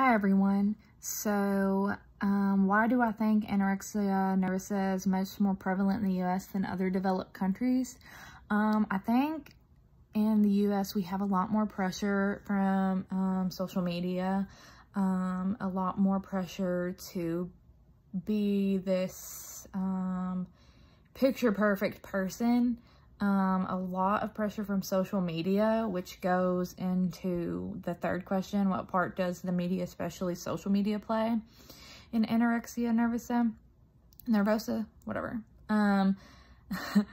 Hi everyone. So, um, why do I think anorexia nervosa is much more prevalent in the US than other developed countries? Um, I think in the US we have a lot more pressure from um, social media, um, a lot more pressure to be this um, picture perfect person um, a lot of pressure from social media, which goes into the third question. What part does the media, especially social media, play in anorexia nervosa? Nervosa? Whatever. Um,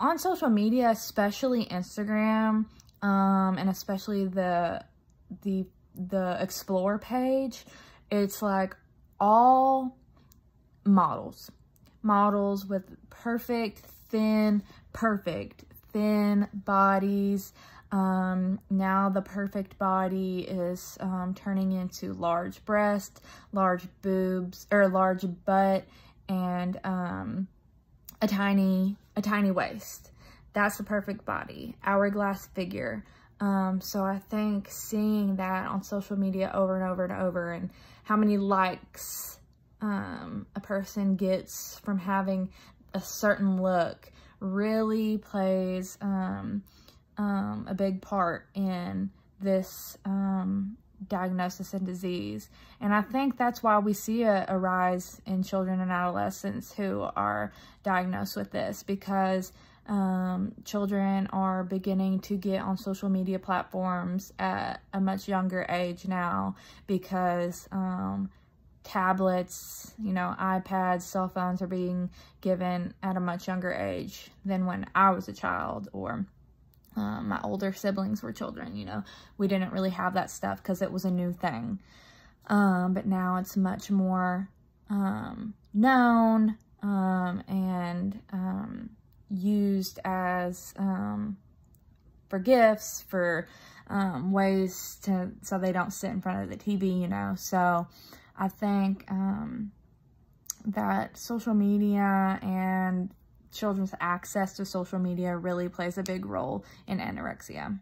on social media, especially Instagram, um, and especially the, the, the explore page, it's like all models models with perfect, thin, perfect, thin bodies. Um, now the perfect body is um, turning into large breast, large boobs, or large butt, and um, a tiny, a tiny waist. That's the perfect body, hourglass figure. Um, so I think seeing that on social media over and over and over and how many likes um, a person gets from having a certain look really plays um, um, a big part in this um, diagnosis and disease. And I think that's why we see a, a, rise in children and adolescents who are diagnosed with this because um, children are beginning to get on social media platforms at a much younger age now because um, tablets, you know, iPads, cell phones are being given at a much younger age than when I was a child or um, my older siblings were children, you know. We didn't really have that stuff because it was a new thing. Um, but now it's much more um, known um, and um, used as um, for gifts, for ways to, so they don't sit in front of the TV, you know. So, I think um, that social media and children's access to social media really plays a big role in anorexia.